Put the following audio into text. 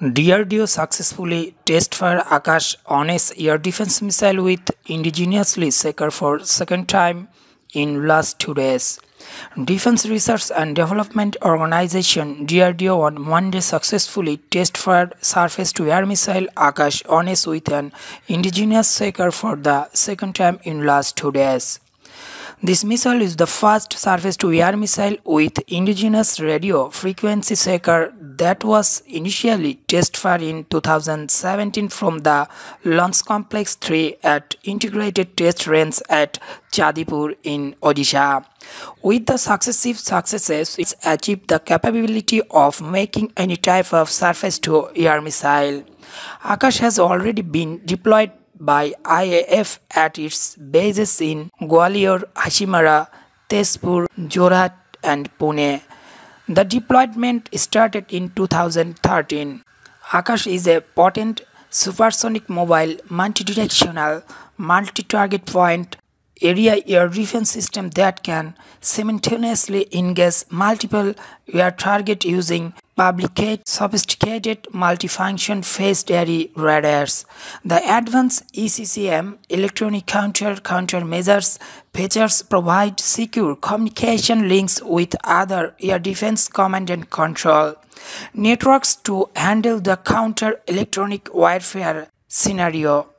DRDO successfully test-fired Akash 1S air defense missile with indigenously Seeker for second time in last two days. Defense Research and Development Organization DRDO on Monday successfully test-fired surface-to-air missile Akash 1S with an indigenous Seeker for the second time in last two days. This missile is the first surface-to-air missile with indigenous radio frequency seeker that was initially test-fired in 2017 from the Launch Complex 3 at Integrated Test Range at Chandipur in Odisha. With the successive successes, it achieved the capability of making any type of surface-to-air missile. Akash has already been deployed by IAF at its bases in Gwalior, Hashimara, Tezpur, Jorhat and Pune. The deployment started in 2013. Akash is a potent supersonic mobile multi-directional multi-target point area air defense system that can simultaneously engage multiple air targets using publicate sophisticated multifunction phased array radars. The advanced ECCM electronic counter countermeasures features provide secure communication links with other air defense command and control networks to handle the counter electronic warfare scenario.